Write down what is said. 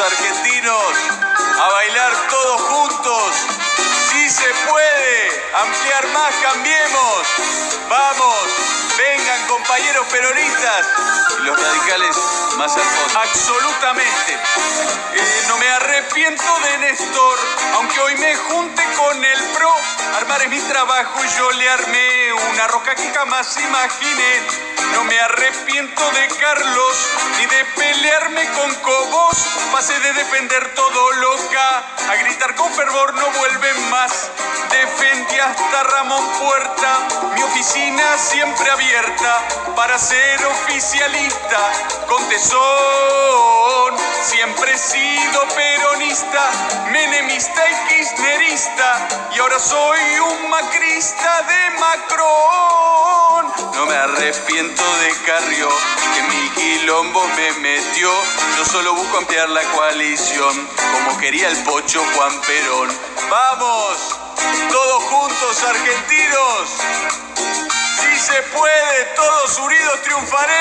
argentinos, a bailar todos juntos. Si se puede, ampliar más, cambiemos. Vamos, vengan compañeros peronistas y los radicales más al fondo. Absolutamente. Eh, no me arrepiento de Néstor, aunque hoy me junte con el PRO. Armar es mi trabajo y yo le armé una roca que jamás imaginé. No me arrepiento de Carlos ni de pelearme con Cobos. Pasé de defender todo loca a gritar con fervor no vuelven más. Defendí hasta Ramón Puerta, mi oficina siempre abierta para ser oficialista con tesón. Siempre he sido peronista, menemista y kirchnerista y ahora soy un macrista de Macron. Me arrepiento de Carrió, que mil quilombos me metió. Yo solo busco ampliar la coalición, como quería el pocho Juan Perón. ¡Vamos! Todos juntos, argentinos. Si se puede, todos unidos triunfaremos.